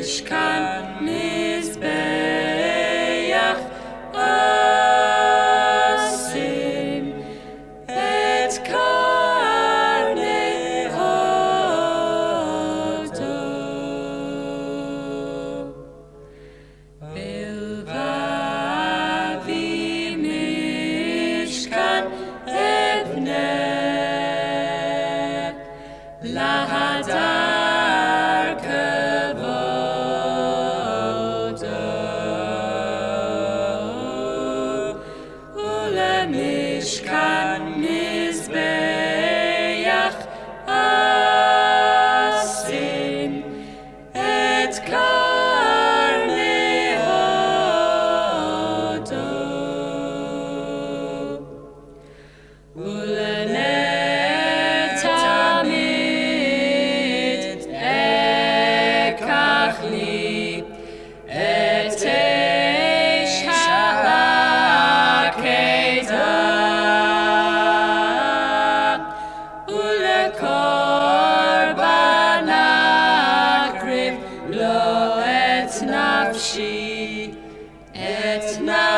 Mishkan ich kann. לו את נפשי, את נפשי.